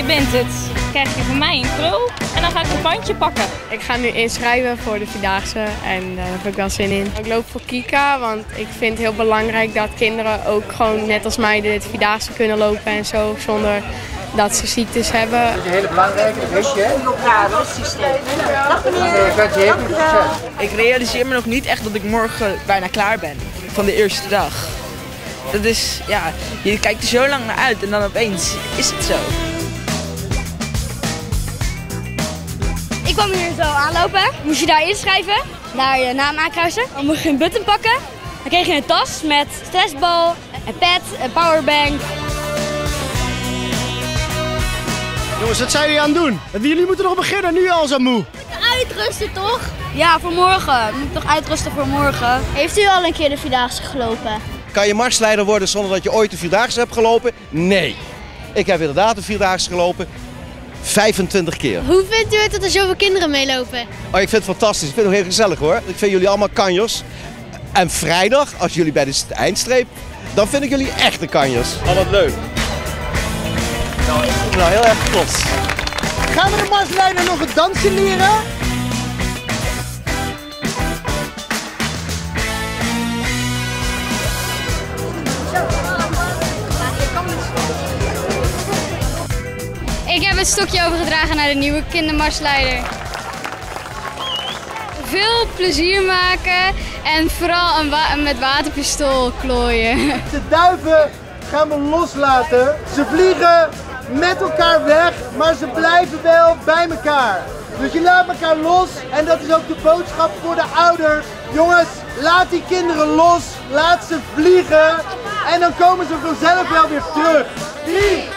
je bent het, krijg je van mij een krul en dan ga ik een bandje pakken. Ik ga nu inschrijven voor de Vierdaagse en eh, daar heb ik wel zin in. Ik loop voor Kika, want ik vind het heel belangrijk dat kinderen ook gewoon net als mij dit Vierdaagse kunnen lopen en zo, zonder dat ze ziektes hebben. Dat is een hele belangrijke, weet je. Je heel veel succes. Ik realiseer me nog niet echt dat ik morgen bijna klaar ben van de eerste dag. Dat is, ja, je kijkt er zo lang naar uit en dan opeens is het zo. Kwam hier zo aanlopen. Moest je daar inschrijven, daar je naam aankruisen. Dan moest je een button pakken. Dan kreeg je een tas met stressbal, een pad, een powerbank. Jongens, wat zijn jullie aan het doen? Jullie moeten nog beginnen, nu al zo moe. Uitrusten toch? Ja, voor morgen. Je moet toch uitrusten voor morgen. Heeft u al een keer de Vierdaagse gelopen? Kan je marsleider worden zonder dat je ooit de Vierdaagse hebt gelopen? Nee. Ik heb inderdaad de Vierdaagse gelopen. 25 keer. Hoe vindt u het dat er zoveel kinderen meelopen? Oh, ik vind het fantastisch. Ik vind het heel gezellig hoor. Ik vind jullie allemaal kanjers. En vrijdag, als jullie bij de eindstreep, dan vind ik jullie echte kanjers. Oh, wat leuk. Nou, ik nou heel erg trots. Gaan we de marsleider nog een dansje leren? Ik heb het stokje overgedragen naar de nieuwe kindermarsleider. Veel plezier maken en vooral wa- met waterpistool klooien. De duiven gaan we loslaten. Ze vliegen met elkaar weg, maar ze blijven wel bij elkaar. Dus je laat elkaar los en dat is ook de boodschap voor de ouders. Jongens, laat die kinderen los, laat ze vliegen en dan komen ze vanzelf wel weer terug. 3,